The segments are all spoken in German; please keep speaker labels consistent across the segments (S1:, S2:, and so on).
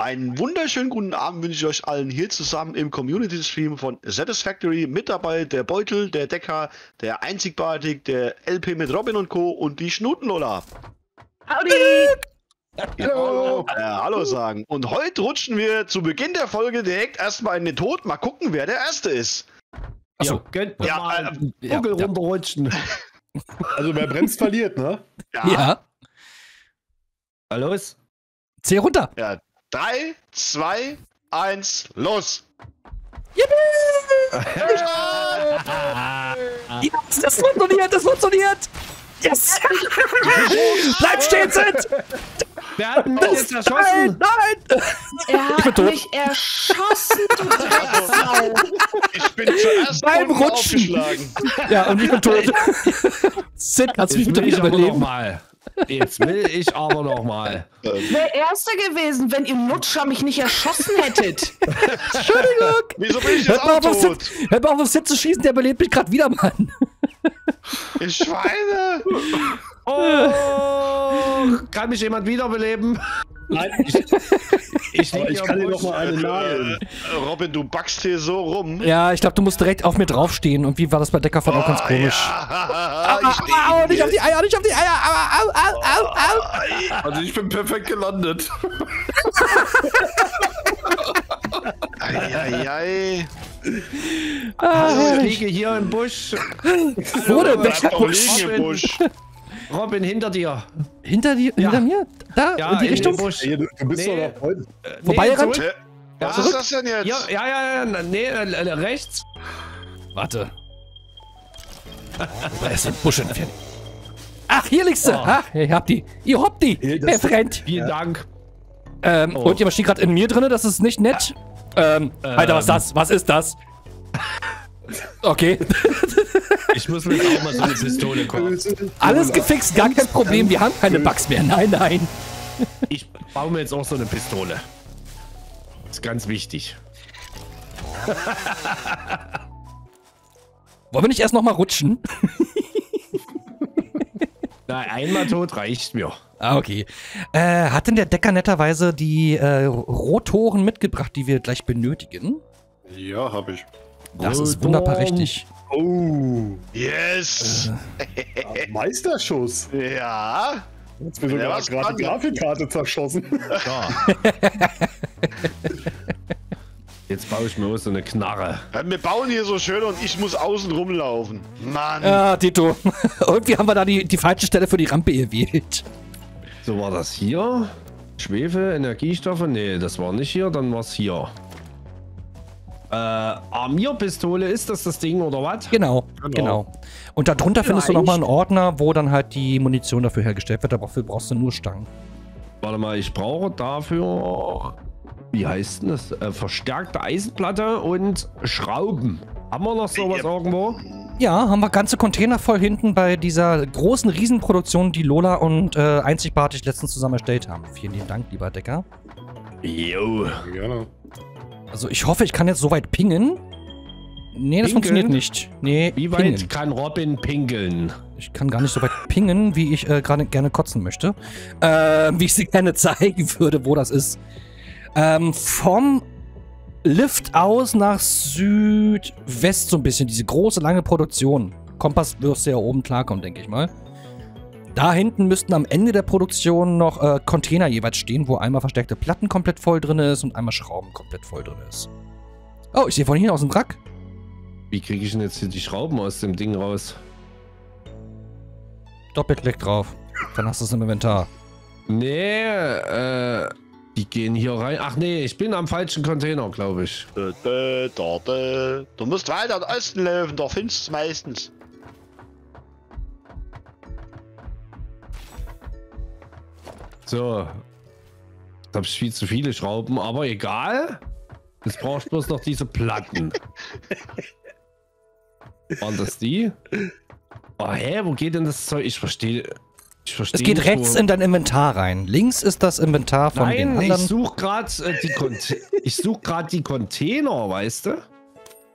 S1: Einen wunderschönen guten Abend wünsche ich euch allen hier zusammen im Community-Stream von Satisfactory. Mit dabei der Beutel, der Decker, der Einzigbartig, der LP mit Robin und Co. und die Schnutenlola.
S2: Howdy!
S1: Hallo. Äh, hallo sagen. Und heute rutschen wir zu Beginn der Folge direkt erstmal in den Tod. Mal gucken, wer der Erste ist.
S2: Achso,
S3: Ja,
S2: gönnt
S1: Ja,
S2: ja, mal
S1: äh,
S2: einen
S3: ja, ja.
S2: runterrutschen.
S4: Also wer bremst, verliert, ne?
S3: Ja.
S2: Na los.
S3: Zähl runter.
S1: ja. Drei, zwei, eins, los!
S3: Yes, das funktioniert, das funktioniert. Yes. Bleib stehen, Sid.
S2: Wer hat mich jetzt
S3: Nein,
S2: erschossen?
S3: nein.
S5: Er
S3: bin
S5: hat
S3: tot.
S5: mich erschossen, du.
S1: Ich bin zuerst
S3: Beim Rutschen.
S1: aufgeschlagen.
S3: Ja, und ich bin tot. Sid, kannst du mich bitte
S2: ich
S3: wieder
S2: noch
S3: überleben?
S2: mal. Jetzt will ich aber noch mal.
S5: Wäre Erster gewesen, wenn ihr Lutscher mich nicht erschossen hättet.
S3: Entschuldigung.
S1: Wieso bin ich
S3: Hört
S1: jetzt
S3: mal
S1: auch
S3: auf, auf
S1: tot?
S3: Hört mal auf, auf Sid zu schießen, der belebt mich gerade wieder, Mann.
S1: Ich Schweine!
S2: Oh, kann mich jemand wiederbeleben?
S4: Nein, ich,
S2: Ich,
S4: ich
S2: hier
S4: kann dir noch mal eine nageln.
S1: Äh, Robin, du backst hier so rum.
S3: Ja, ich glaube, du musst direkt auf mir draufstehen. Und wie war das bei Decker von auch ganz komisch?
S1: Ja,
S3: Au,
S1: steh
S3: au, nicht auf die Eier, nicht auf die Eier. Au, au, au, au, au.
S6: Also ich bin perfekt gelandet.
S1: Eieiei.
S3: Ah,
S2: Also, ich
S3: herrlich.
S2: liege hier im Busch.
S3: Wo denn? Welcher Busch?
S1: liegen im Busch.
S2: Robin, hinter dir.
S3: Hinter, dir, hinter mir? Da?
S2: Ja,
S3: in die
S2: in
S3: Richtung?
S2: den Busch.
S4: Ey, du, du bist
S2: Nee.
S4: doch heute.
S3: Vorbeigerannt?
S2: zurück.
S1: Hä? Was ist das denn jetzt?
S2: Ja, ja, ja, ja, nee, äh, äh, rechts.
S3: Warte. Da ist ein Busch entfernt. Ach, hier liegst du.
S2: Oh.
S3: Ah, ihr habt die. Ihr habt die.
S4: Das-
S3: brennt?
S2: Vielen Dank.
S3: Ähm,
S2: Oh.
S3: und jemand steht gerade in mir drin, das ist nicht nett. Ähm, Alter, was ist das? Was ist das? Okay.
S2: Ich muss mir jetzt auch mal so eine Pistole kaufen.
S3: Alles gefixt, gar kein Problem. Wir haben keine Bugs mehr. Nein, nein.
S2: Ich baue mir jetzt auch so eine Pistole. ist ganz wichtig.
S3: Wollen wir nicht erst noch mal rutschen?
S2: Na, einmal tot reicht mir.
S3: Ah, okay. Äh, hat denn der Decker netterweise die äh, Rotoren mitgebracht, die wir gleich benötigen?
S6: Ja, hab ich.
S3: Das ist wunderbar richtig.
S4: Oh,
S1: Yes!
S4: Meisterschuss.
S1: Ja.
S4: Jetzt mir
S1: Ja,
S4: sogar gerade die? Grafikkarte zerschossen.
S2: Ja. Jetzt baue ich mir auch so eine Knarre.
S1: Wir bauen hier so schön und ich muss außen rumlaufen. Mann.
S3: Ja, Tito. Irgendwie haben wir da die, die falsche Stelle für die Rampe gewählt.
S2: So war das hier. Schwefel, Energiestoffe. Nee, das war nicht hier, dann war es hier. Äh, Armierpistole, ist das das Ding oder was?
S3: Genau, genau. Und darunter findest du nochmal einen Ordner, wo dann halt die Munition dafür hergestellt wird. Dafür brauchst du nur Stangen.
S2: Warte mal, ich brauche dafür. Wie heißt denn das? Äh, verstärkte Eisenplatte und Schrauben. Haben wir noch sowas
S1: Ja.
S2: irgendwo?
S3: Ja, haben wir ganze Container voll hinten bei dieser großen Riesenproduktion, die Lola und äh, Einzigbartig letztens zusammen erstellt haben. Vielen lieben Dank, lieber Decker.
S2: Jo.
S4: Gerne.
S3: Also ich hoffe, ich kann jetzt soweit pingen. Nee, das
S2: Pinkeln?
S3: funktioniert nicht. Nee,
S2: Wie weit
S3: pingen.
S2: kann Robin pinkeln?
S3: Ich kann gar nicht so weit pingen, wie ich äh, gerade gerne kotzen möchte. Ähm, wie ich sie gerne zeigen würde, wo das ist. Ähm, vom Lift aus nach Südwest so ein bisschen. Diese große, lange Produktion. Kompass wirst du ja oben klarkommen, denke ich mal. Da hinten müssten am Ende der Produktion noch äh, Container jeweils stehen, wo einmal verstärkte Platten komplett voll drin ist und einmal Schrauben komplett voll drin ist. Oh, ich sehe von hier aus einen Wrack.
S2: Wie kriege ich denn jetzt hier die Schrauben aus dem Ding raus?
S3: Doppelklick drauf. Dann hast du es im Inventar.
S2: Nee, äh, die gehen hier rein. Ach nee, ich bin am falschen Container, glaube ich.
S1: Du musst weiter in den Osten laufen, da findest du meistens.
S2: So. Jetzt habe ich viel zu viele Schrauben, aber egal. Jetzt brauchst du bloß noch diese Platten. Waren das die? Oh, hä, wo geht denn das Zeug? Ich verstehe. Ich verstehe
S3: Es geht rechts in dein Inventar rein. Links ist das Inventar von den
S2: Nein, ich
S3: anderen.
S2: suche gerade äh, die, ich such grad die Container, weißt du?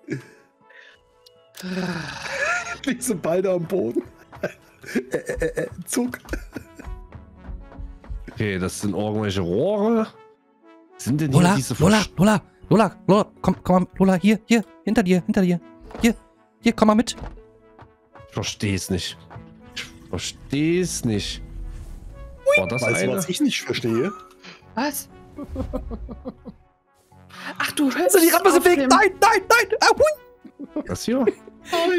S4: Liegen sie beide am Boden. äh, äh, äh, Zuck.
S2: Okay, das sind irgendwelche Rohre. Sind denn
S3: Lola,
S2: hier diese
S3: Lola, Lola, Lola, Lola, komm, komm mal, Lola, hier, hier, hinter dir, hinter dir. Hier, hier, komm mal mit.
S2: Ich versteh's nicht. Versteh's nicht. War das
S4: Weißt du,
S2: eine?
S4: was ich nicht verstehe?
S5: Was? Ach du hörst
S3: Also die Rampe ist
S5: auf
S3: Weg. Nein, nein, nein. Ah, hui.
S2: Das hier?
S4: Nein,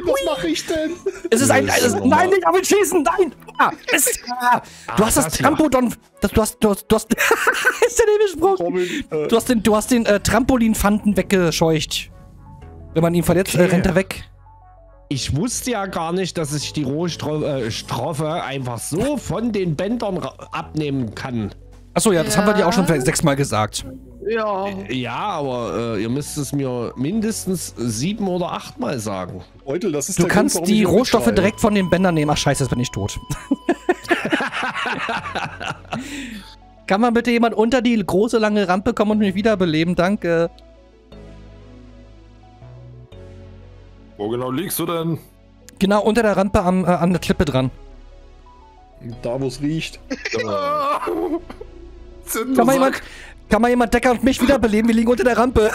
S4: was mache ich denn?
S3: Es ist ein, es
S2: ist
S3: nein, nicht auf ihn schießen, nein. Ah, es, ah, du
S2: Ah,
S3: hast das
S2: das hier.
S3: Trampolin, das, du hast, du hast, du hast, ist der neben Sprung?
S4: Robin, äh,
S3: Du hast den, du hast den äh, Trampolinfanten weggescheucht. Wenn man ihn verletzt, äh,
S2: Okay.
S3: rennt er weg.
S2: Ich wusste ja gar nicht, dass ich die Rohstoffe äh, einfach so von den Bändern abnehmen kann.
S3: Achso, ja, das haben wir dir auch schon
S5: Ja.
S3: sechsmal gesagt.
S5: Ja.
S2: Ja, aber äh, ihr müsst es mir mindestens sieben oder achtmal sagen.
S4: Beutel, das ist
S3: Du
S4: der
S3: kannst
S4: Grund,
S3: die Rohstoffe direkt von den Bändern nehmen. Ach scheiße, jetzt bin ich tot. Kann man bitte jemand unter die große lange Rampe kommen und mich wiederbeleben? Danke.
S6: Wo genau liegst du denn?
S3: Genau, unter der Rampe am, äh, an der Klippe dran.
S4: Da, wo es riecht.
S6: Sind
S3: Kann mal, jemand, kann mal jemand Decker und mich wiederbeleben? Wir liegen unter der Rampe.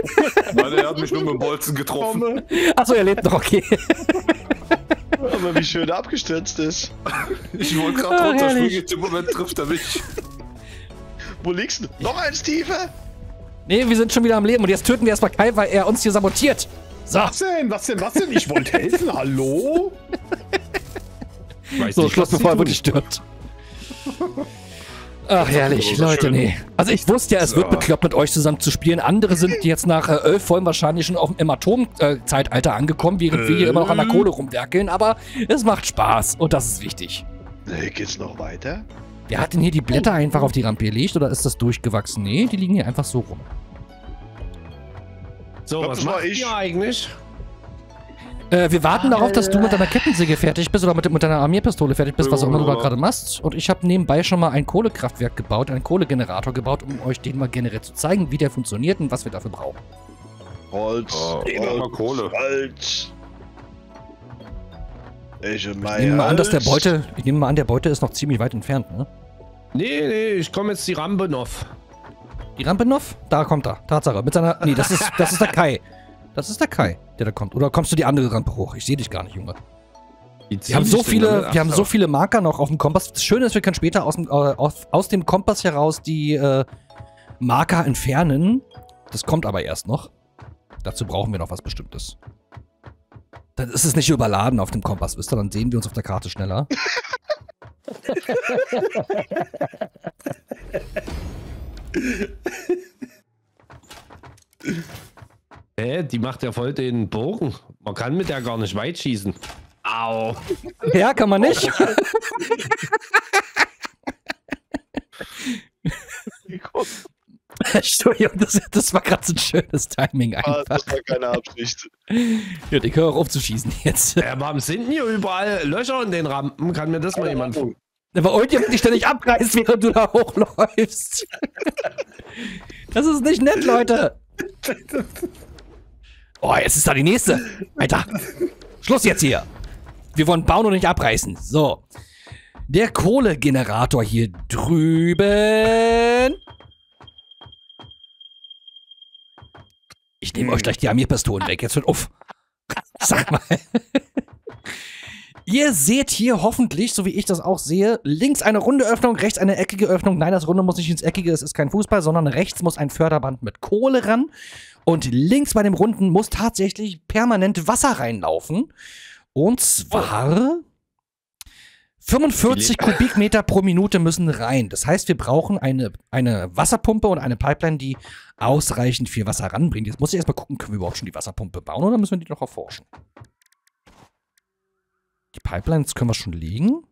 S6: Nein, er hat mich nur mit dem Bolzen getroffen.
S3: Achso, er lebt noch, okay.
S1: Aber wie schön er abgestürzt ist.
S6: Ich wollte gerade runterspringen,
S3: herrlich.
S6: im Moment trifft er mich.
S1: Wo liegst du? Noch eins tiefer?
S3: Nee, wir sind schon wieder am Leben und jetzt töten wir erstmal Kai, weil er uns hier sabotiert. So,
S4: Was denn? Was denn? Was denn? Ich wollte helfen. Hallo?
S2: Weiß
S3: so
S2: nicht, sie
S3: bevor er wirklich stirbt. Ach, herrlich,
S6: so
S3: Leute,
S6: schön.
S3: nee. Also ich wusste ja, es wird
S6: So.
S3: bekloppt, mit euch zusammen zu spielen. Andere sind jetzt nach äh, elf Folgen wahrscheinlich schon auf, im Atomzeitalter angekommen, während wir hier immer noch an der Kohle rumwerkeln. Aber es macht Spaß und das ist wichtig.
S1: Nee, geht's noch weiter?
S3: Wer hat denn hier die Blätter einfach auf die Rampe gelegt oder ist das durchgewachsen? Nee, die liegen hier einfach so rum.
S2: So,
S1: glaub,
S2: was
S1: das war
S2: macht
S1: ich.
S2: ihr eigentlich?
S3: Äh, wir warten darauf, dass du mit deiner Kettensäge fertig bist oder mit, mit deiner Armierpistole fertig bist, was auch immer du da gerade machst. Und ich habe nebenbei schon mal ein Kohlekraftwerk gebaut, einen Kohlegenerator gebaut, um euch den mal generell zu zeigen, wie der funktioniert und was wir dafür brauchen.
S1: Holz,
S6: Oh,
S1: Holz,
S6: oh, mal Kohle.
S1: Holz. Ich
S3: Ich nehme mal an, dass der. Beute, ich nehme mal an, der Beute ist noch ziemlich weit entfernt, ne?
S2: Nee, nee, ich komme jetzt die Rampe noch.
S3: Die Rampenov? Da kommt er. Tatsache. Mit seiner. Nee, das ist, das ist der Kai. Das ist der Kai, der da kommt. Oder kommst du die andere Rampe hoch? Ich sehe dich gar nicht, Junge. Wir haben so viele, wir haben so viele Marker noch auf dem Kompass. Das Schöne ist, wir können später aus dem, äh, aus, aus dem Kompass heraus die äh, Marker entfernen. Das kommt aber erst noch. Dazu brauchen wir noch was Bestimmtes. Dann ist es nicht überladen auf dem Kompass, wisst ihr? Dann sehen wir uns auf der Karte schneller.
S2: Hä, die macht ja voll den Bogen. Man kann mit der gar nicht weit schießen. Au.
S3: Ja, kann man nicht. Entschuldigung, das, das war gerade so ein schönes Timing
S1: Ah,
S3: einfach.
S1: Das war keine Absicht.
S3: Ja, ich höre auf zu schießen jetzt.
S2: Ja, warum sind denn hier überall Löcher in den Rampen? Kann mir das mal jemand...
S3: Aber irgendjemand dich ständig abreißt, während du da hochläufst. Das ist nicht nett, Leute. Oh, jetzt ist da die nächste. Alter. Schluss jetzt hier. Wir wollen bauen und nicht abreißen. So. Der Kohlegenerator hier drüben. Ich nehme euch gleich die Armierpistolen weg. Jetzt hört auf. Sag mal. Ihr seht hier hoffentlich, so wie ich das auch sehe, links eine runde Öffnung, rechts eine eckige Öffnung. Nein, das Runde muss nicht ins Eckige, es ist kein Fußball, sondern rechts muss ein Förderband mit Kohle ran. Und links bei dem Runden muss tatsächlich permanent Wasser reinlaufen. Und zwar 45 Kubikmeter pro Minute müssen rein. Das heißt, wir brauchen eine, eine Wasserpumpe und eine Pipeline, die ausreichend viel Wasser ranbringt. Jetzt muss ich erstmal gucken, können wir überhaupt schon die Wasserpumpe bauen oder müssen wir die noch erforschen? Die Pipelines können wir schon legen.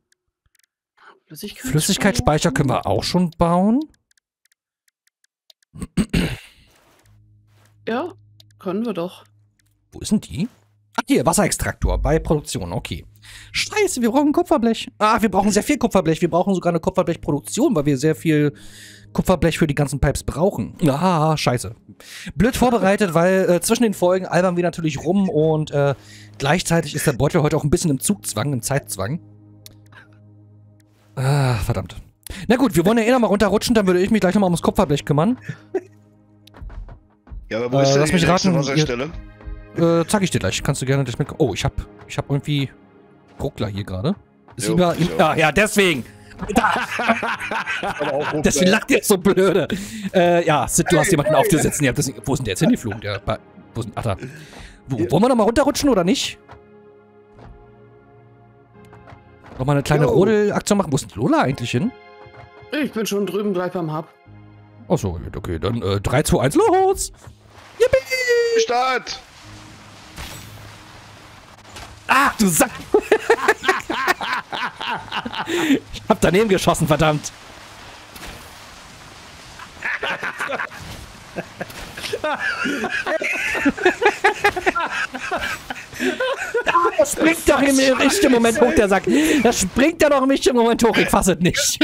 S5: Flüssigkeit
S3: Flüssigkeitsspeicher können wir auch schon bauen.
S5: Ja, können wir doch.
S3: Wo ist denn die? Ach, hier, Wasserextraktor bei Produktion, okay. Scheiße, wir brauchen Kupferblech. Ah, wir brauchen sehr viel Kupferblech. Wir brauchen sogar eine Kupferblechproduktion, weil wir sehr viel Kupferblech für die ganzen Pipes brauchen. Ah, scheiße. Blöd vorbereitet, weil äh, zwischen den Folgen albern wir natürlich rum und äh, gleichzeitig ist der Beutel heute auch ein bisschen im Zugzwang, im Zeitzwang. Ah, verdammt. Na gut, wir wollen ja eh nochmal runterrutschen, dann würde ich mich gleich nochmal ums Kupferblech kümmern.
S1: Ja, aber wo
S3: Äh,
S1: ist denn
S3: lass mich raten,
S1: Wasserstelle?
S3: Äh, zeig ich dir gleich. Kannst du gerne gleich mit. Oh, ich hab, ich hab irgendwie Ruckler hier gerade.
S1: Auch.
S3: ja, ja, deswegen. Deswegen lacht ihr so blöde. Äh, ja, Sid, du hast jemanden auf dir sitzen. Ihr habt das, wo ist denn der jetzt hingeflogen? Der, bei- wo ist denn, ach da. Wo, wollen wir nochmal runterrutschen oder nicht? Nochmal eine kleine. Rodelaktion machen. Wo ist denn Lola eigentlich hin?
S5: Ich bin schon drüben gleich beim Hub.
S3: Achso, okay, dann äh, 3, 2, 1, los!
S1: Start!
S3: Ah, du Sack! ich hab daneben geschossen, verdammt! Das springt doch im richtigen Moment hoch, der Sack. Das springt ja doch im richtigen Moment hoch. Ich fasse es nicht.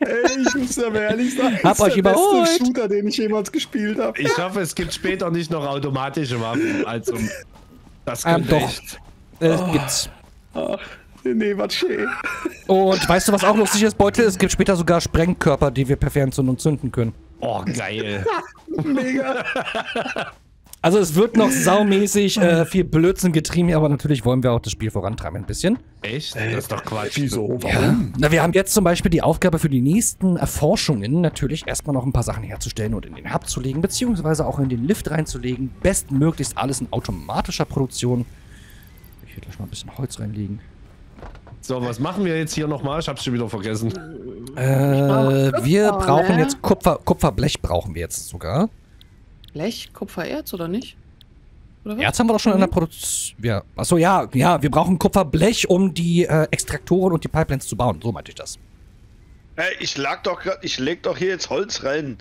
S4: Ey, ich muss aber ehrlich sagen,
S3: Hab
S4: das
S3: euch
S4: ist der
S3: überholt.
S4: beste Shooter, den ich jemals gespielt habe.
S2: Ich hoffe, es gibt später nicht noch automatische Waffen. Also, das
S3: Ähm,
S2: könnte
S3: doch.
S2: echt.
S3: Äh, gibt's.
S4: Nee, was schön.
S3: Und weißt du, was auch lustig ist, Beutel? Es gibt später sogar Sprengkörper, die wir per Fernzündung zünden können.
S2: Oh, geil.
S4: Mega.
S3: Also es wird noch saumäßig äh, viel Blödsinn getrieben, aber natürlich wollen wir auch das Spiel vorantreiben ein bisschen.
S2: Echt? Das ist doch Quatsch.
S4: Wieso? Warum?
S3: Na, wir haben jetzt zum Beispiel die Aufgabe für die nächsten Erforschungen natürlich erstmal noch ein paar Sachen herzustellen und in den Hub zu legen, beziehungsweise auch in den Lift reinzulegen. Bestmöglichst alles in automatischer Produktion. Ich will gleich mal ein bisschen Holz reinlegen.
S2: So, was machen wir jetzt hier nochmal? Ich hab's schon wieder vergessen.
S3: Äh, wir brauchen
S5: ne?
S3: jetzt Kupfer, Kupferblech brauchen wir jetzt sogar.
S5: Blech, Kupfererz oder nicht? Oder was?
S3: Erz haben wir doch schon in der Produktion. Ja. Achso, ja, ja, wir brauchen Kupferblech, um die äh, Extraktoren und die Pipelines zu bauen. So meinte ich das.
S1: Ey, ich lag doch grad, ich leg doch hier jetzt Holz rein.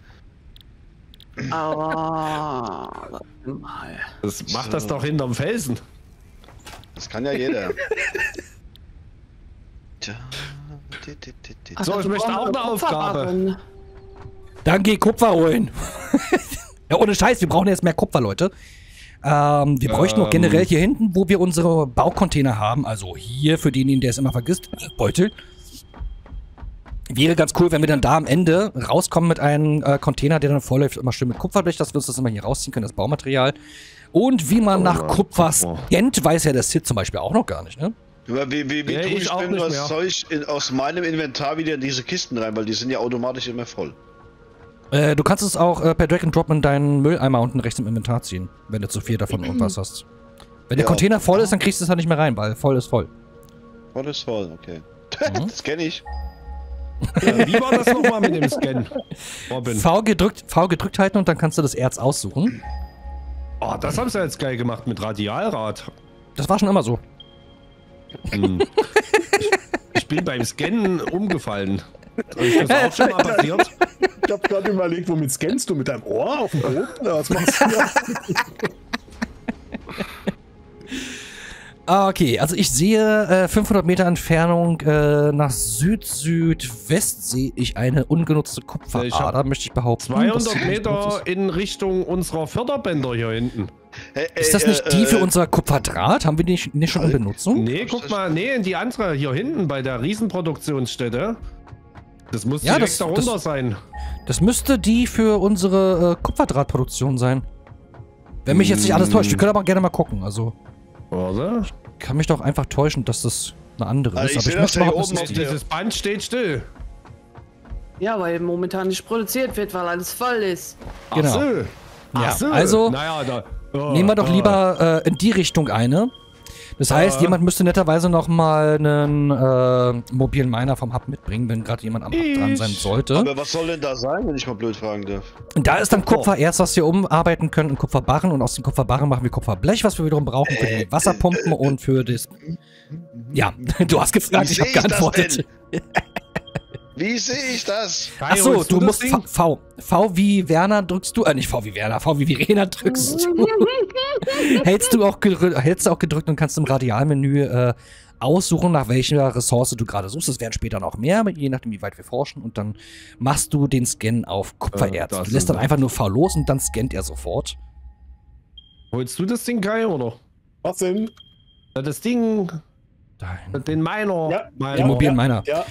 S5: Aber. warte mal.
S2: Das macht das doch hinterm Felsen.
S1: Das kann ja jeder.
S5: Ach,
S2: So, ich möchte auch eine Aufgabe.
S3: Dann geh Kupfer holen. ja, ohne Scheiß, wir brauchen jetzt mehr Kupfer, Leute. Ähm, wir bräuchten noch
S2: Ähm.
S3: generell hier hinten, wo wir unsere Baucontainer haben, also hier für denjenigen, der es immer vergisst, Beutel. Wäre ganz cool, wenn wir dann da am Ende rauskommen mit einem äh, Container, der dann vollläuft, immer schön mit Kupferblech, dass wir uns das immer hier rausziehen können, das Baumaterial. Und wie man
S2: Oh
S3: nach
S2: ja,
S3: Kupfer scannt, weiß ja der Sid zum Beispiel auch noch gar nicht, ne?
S1: Wie, wie, wie
S2: Nee,
S1: tue
S2: ich
S1: ich
S2: auch
S1: denn was
S2: mehr.
S1: Zeug in, aus meinem Inventar wieder in diese Kisten rein, weil die sind ja automatisch immer voll.
S3: Äh, du kannst es auch äh, per Drag and Drop in deinen Mülleimer unten rechts im Inventar ziehen, wenn du zu viel davon irgendwas hast. Wenn der
S1: Ja.
S3: Container voll ist, dann kriegst du es halt nicht mehr rein, weil voll ist voll.
S1: Voll ist voll, okay.
S3: Mhm.
S1: das kenne ich.
S2: Äh, wie war das nochmal mit dem Scan? Robin.
S3: V gedrückt, V gedrückt halten und dann kannst du das Erz aussuchen.
S2: Oh, das haben sie jetzt geil gemacht mit Radialrad.
S3: Das war schon immer so.
S2: Hm. Ich, ich bin beim Scannen umgefallen. Ist das auch schon mal passiert?
S4: Ich hab gerade überlegt, womit scannst du? Mit deinem Ohr auf dem Boden? Oder was machst du da?
S3: Ah, Okay, also ich sehe äh, 500 Meter Entfernung äh, nach Süd-Südwest sehe ich eine ungenutzte Kupferader, möchte ich behaupten.
S2: 200
S3: dass die nicht benutzt
S2: Meter in Richtung unserer Förderbänder hier hinten.
S1: Hey,
S3: Ist das nicht
S1: äh,
S3: die für
S1: äh,
S3: unser Kupferdraht? Haben wir die nicht, nicht schon in Benutzung?
S2: Nee, guck mal, nee, in die andere hier hinten bei der Riesenproduktionsstätte. Das muss
S3: Ja,
S2: direkt
S3: das-
S2: darunter
S3: das-
S2: sein.
S3: Das müsste die für unsere äh, Kupferdrahtproduktion sein. Wenn mich jetzt nicht alles täuscht, wir können aber gerne mal gucken. Also
S2: Oder?
S3: kann mich doch einfach täuschen, dass das eine andere
S1: Also
S3: ist.
S1: ich
S3: Aber ich möchte behaupten,
S1: oben auf
S2: Dieses Band steht still.
S5: Ja, weil momentan nicht produziert wird, weil alles voll ist.
S3: Genau.
S2: Ach so. Ach
S3: Ja,
S2: so.
S3: also
S2: naja, da, oh,
S3: Nehmen wir doch
S2: oh.
S3: lieber äh, in die Richtung eine. Das heißt,
S2: Ja.
S3: jemand müsste netterweise noch mal einen äh, mobilen Miner vom Hub mitbringen, wenn gerade jemand am Hub dran sein sollte.
S1: Aber was soll denn da sein, wenn ich mal blöd fragen darf?
S3: Und da ist dann Kupfererz, was wir umarbeiten können, und Kupferbarren. Und aus den Kupferbarren machen wir Kupferblech, was wir wiederum brauchen für die Wasserpumpen und für das. Ja, du hast gefragt, ich habe
S1: ich das
S3: geantwortet.
S1: Wie sehe ich das?
S2: Kai,
S3: Achso, du
S2: das
S3: musst? V, V. V wie Werner drückst du. Äh, nicht V wie Werner, V wie Verena drückst du. hältst, du auch gedrückt, hältst du auch gedrückt und kannst im Radialmenü äh, aussuchen, nach welcher Ressource du gerade suchst. Es werden später noch mehr, je nachdem, wie weit wir forschen. Und dann machst du den Scan auf Kupfererz.
S2: Äh,
S3: du lässt dann einfach nur V los und dann scannt er sofort.
S2: Holst du das Ding, Kai, oder?
S4: Was denn?
S2: Das Ding,
S3: Dahin.
S2: den Miner.
S4: Ja,
S2: Miner.
S3: Den mobilen Miner.
S4: Ja,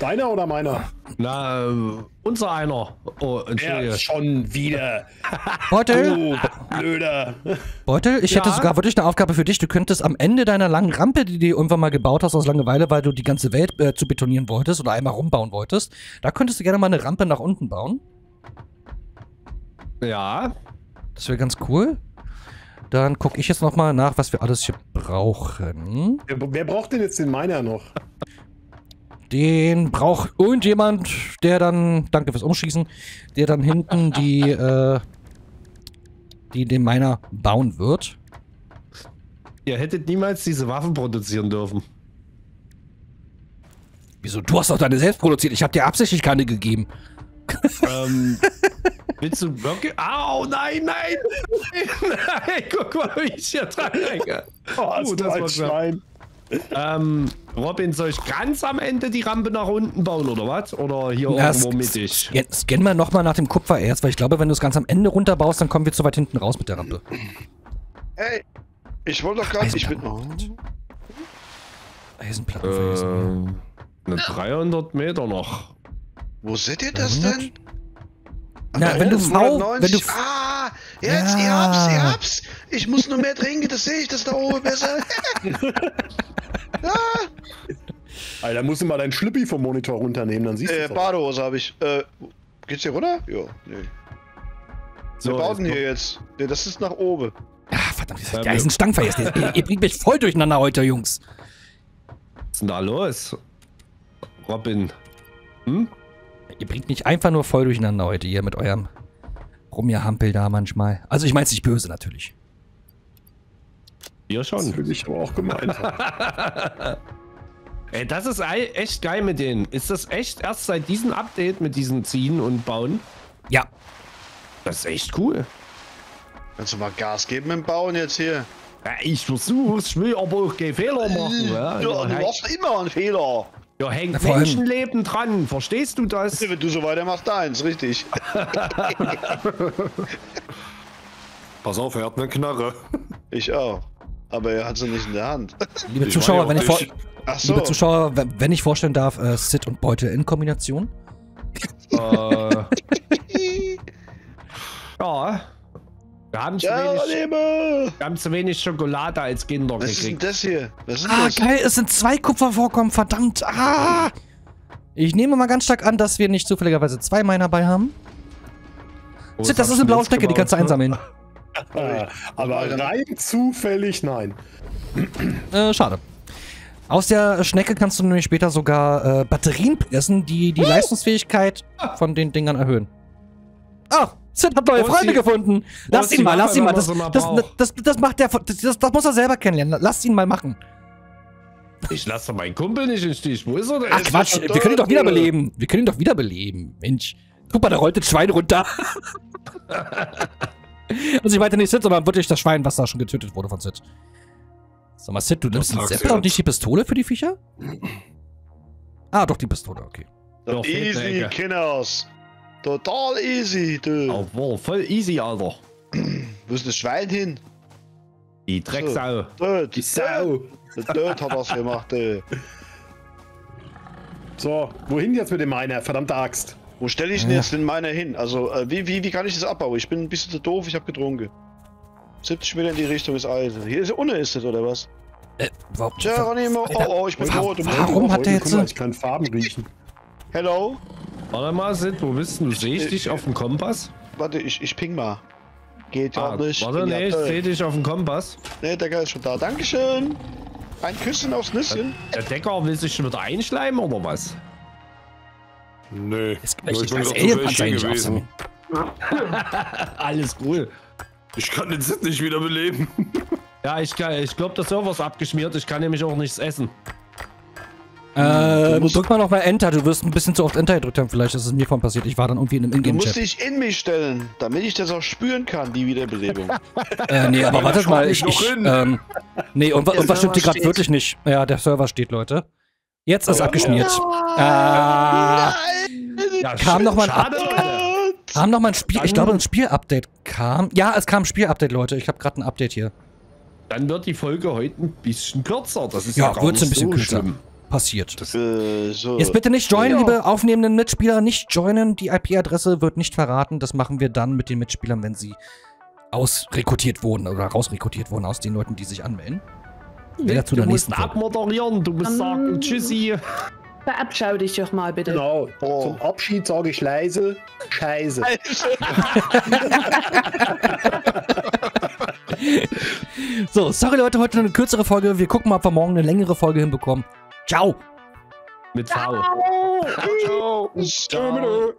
S4: Deiner oder meiner?
S2: Na, äh, unser einer. Oh, Entschuldige.
S4: Ja, schon wieder.
S3: Beutel,
S4: Du blöder.
S3: Beutel, ich
S2: Ja?
S3: hätte sogar wirklich eine Aufgabe für dich. Du könntest am Ende deiner langen Rampe, die du irgendwann mal gebaut hast aus Langeweile, weil du die ganze Welt äh, zu betonieren wolltest oder einmal rumbauen wolltest, da könntest du gerne mal eine Rampe nach unten bauen.
S2: Ja.
S3: Das wäre ganz cool. Dann gucke ich jetzt noch mal nach, was wir alles hier brauchen.
S4: Wer, wer braucht denn jetzt den Miner noch?
S3: Den braucht irgendjemand, der dann, danke fürs Umschießen, der dann hinten die, äh, die den Miner bauen wird.
S2: Ihr hättet niemals diese Waffen produzieren dürfen.
S3: Wieso? Du hast doch deine selbst produziert. Ich habe dir absichtlich keine gegeben.
S2: ähm, willst du wirklich? Au, nein, nein! nein, guck mal, wie ich hier dran hänge.
S4: Oh,
S2: Oh, das war.
S4: Schwein.
S2: Ähm, Robin, soll ich ganz am Ende die Rampe nach unten bauen, oder was? Oder hier
S3: Ja,
S2: irgendwo mittig?
S3: Scan, scan mal nochmal nach dem Kupfererz, weil ich glaube, wenn du es ganz am Ende runterbaust, dann kommen wir zu weit hinten raus mit der Rampe.
S1: Hey, ich wollte doch gerade. Ich bin. Oh.
S3: Eisenplatten vergessen.
S2: Ähm, eine 300 Meter noch.
S1: Wo seht ihr das
S3: 300?
S1: denn?
S3: Na, wenn du V, wenn
S1: 190.
S3: du
S1: Ah, jetzt, ihr
S3: Ja.
S1: habt's, ihr habt's. Ich muss nur mehr trinken, das sehe ich, das da oben besser.
S4: Alter, musst du mal deinen Schlippi vom Monitor runternehmen, dann siehst du
S1: äh,
S4: es.
S1: Badehose habe ich. Äh, geht's hier runter? Ja, nee.
S2: So,
S1: Wir bauen hier jetzt. Nee, das ist nach oben.
S3: Ah, verdammt,
S2: Ja,
S3: die
S2: wir-
S3: Eisenstangen vergessen. ihr, ihr bringt mich voll durcheinander heute, Jungs.
S2: Was ist denn da los? Robin. Hm?
S3: Ihr bringt mich einfach nur voll durcheinander heute, ihr mit eurem Rumjahampel da manchmal. Also ich mein's nicht böse natürlich.
S2: Hier
S4: Das
S2: schon.
S4: will ich aber auch gemeint haben.
S2: Ey, das ist echt geil mit denen. Ist das echt erst seit diesem Update mit diesen Ziehen und Bauen?
S3: Ja,
S2: Das ist echt cool.
S1: Kannst du mal Gas geben im Bauen jetzt hier?
S2: Ja, ich versuch's, ich will aber auch keine Fehler machen. Ja,
S1: Ja,
S2: da,
S1: du machst immer einen Fehler.
S2: Da hängt
S3: Na, vor allem-
S2: Menschenleben dran. Verstehst du das?
S1: Wenn du so weitermachst, deins, richtig.
S6: Pass auf, er hat eine Knarre.
S1: Ich auch. Aber er hat sie nicht in der Hand.
S3: liebe
S6: Ich
S3: Zuschauer, wenn ich, vor,
S1: so.
S3: liebe Zuschauer, wenn ich vorstellen darf, äh, Sid und Beutel in Kombination.
S2: äh, ja. Wir haben, zu
S1: Ja,
S2: wenig,
S1: Liebe!
S2: wir haben zu wenig Schokolade als Kinder
S1: Was ist denn
S2: gekriegt.
S1: das hier? Was ist
S3: Ah,
S1: das?
S3: geil, es sind zwei Kupfervorkommen, verdammt. Ah! Ich nehme mal ganz stark an, dass wir nicht zufälligerweise zwei Miner bei haben.
S2: Oh,
S3: Sid, das ist eine blaue Strecke, die kannst du einsammeln.
S4: Aber rein zufällig nein.
S3: Äh, schade. Aus der Schnecke kannst du nämlich später sogar äh, Batterien pressen, die die Leistungsfähigkeit von den Dingern erhöhen. Ah, Sid hat neue
S2: ist
S3: Freunde
S2: die-
S3: gefunden. Lass ihn mal, lass ihn mal. Das,
S2: sie
S3: das, das, das macht der, das, das muss er selber kennenlernen. Lass ihn mal machen.
S2: Ich lasse meinen Kumpel nicht im Stich. Wo ist er denn?
S3: Ach Quatsch, wir können ihn doch wiederbeleben. Wir können ihn doch wiederbeleben. Mensch. Guck mal, da rollt das Schwein runter. also ich meinte nicht Sid, sondern wirklich das Schwein, was da schon getötet wurde von Sid. Sag mal, Sid, du nimmst den Zepper und
S6: jetzt?
S3: nicht die Pistole für die Viecher? Ah, doch, die Pistole, okay.
S1: Easy. Kinders. Total easy, du.
S2: Obwohl, voll easy, Alter.
S1: Wo ist das Schwein hin?
S2: Die Drecksau.
S1: Dort.
S4: Die Sau.
S1: Dort hat er's gemacht, ey.
S4: So, wohin jetzt mit dem Miner? Verdammte Axt.
S1: Wo stelle ich denn jetzt den meiner hin? Also, äh, wie, wie, wie kann ich das abbauen? Ich bin ein bisschen zu doof, ich habe getrunken. 70 Meter in die Richtung ist Eisen. Hier ist unten ist es, oder was?
S3: Äh, warum,
S1: Geronimo, oh, oh, ich bin tot.
S3: warum hat der
S4: Guck mal,
S3: jetzt-
S4: Ich kann Farben riechen.
S1: Hello?
S2: Warte mal, Sid, wo bist du? Sehe ich dich auf dem Kompass?
S1: Warte, ich, ich ping mal. Geht ja
S2: Ah,
S1: nicht.
S2: warte, nee, ich sehe dich auf dem Kompass.
S1: Nee, der Geist ist schon da. Dankeschön. Ein Küsschen aufs Nüsschen.
S2: Der Decker will sich schon wieder einschleimen oder was?
S6: Nee.
S3: Es gibt
S6: ich bin Wäldchen
S3: eigentlich
S6: gewesen.
S2: Alles cool.
S6: Ich kann den Sid nicht wiederbeleben.
S2: Ja, ich, kann- ich glaube, der Server ist abgeschmiert. Ich kann nämlich auch nichts essen.
S3: Äh,
S1: musst-
S3: drück mal noch mal Enter. Du wirst ein bisschen zu oft Enter gedrückt haben. Vielleicht ist es mir von passiert. Ich war dann irgendwie in einem
S1: Du musst
S3: Ingame-Chat.
S1: dich in mich stellen, damit ich das auch spüren kann, die Wiederbelebung.
S3: Äh, nee, aber wartet mal. Ich, ich, ähm, nee, irgendwas, irgendwas stimmt hier gerade wirklich nicht. Ja, der Server steht, Leute. Jetzt ist abgeschmiert. Ah,
S2: Ja,
S3: Kam noch mal ein
S2: schade,
S3: Up-
S2: Leute.
S3: kam noch mal ein Spiel. Ich glaube, ein Spiel-Update kam. Ja, es kam ein Spiel-Update, Leute. Ich habe gerade ein Update hier.
S2: Dann wird die Folge heute ein bisschen kürzer. Das ist
S3: Ja,
S2: ja, gar nicht
S3: ein bisschen
S2: so
S3: kürzer.
S2: schlimm.
S3: Passiert.
S2: Das,
S1: Äh, so.
S3: Jetzt bitte nicht joinen,
S2: Ja.
S3: liebe aufnehmenden Mitspieler, nicht joinen. Die IP-Adresse wird nicht verraten. Das machen wir dann mit den Mitspielern, wenn sie ausrekrutiert wurden oder rausrekrutiert wurden aus den Leuten, die sich anmelden. Mehr dazu in
S2: du
S3: der
S2: musst
S3: nächsten Folge.
S2: abmoderieren, du musst
S5: Ähm,
S2: sagen Tschüssi.
S5: Verabschau dich doch mal bitte.
S4: Genau.
S1: Oh.
S4: Zum Abschied sage ich leise Scheiße.
S3: So, sorry Leute, heute eine kürzere Folge. Wir gucken mal, ob wir morgen eine längere Folge hinbekommen. Ciao.
S2: Mit V.
S1: Ciao.
S3: Ciao.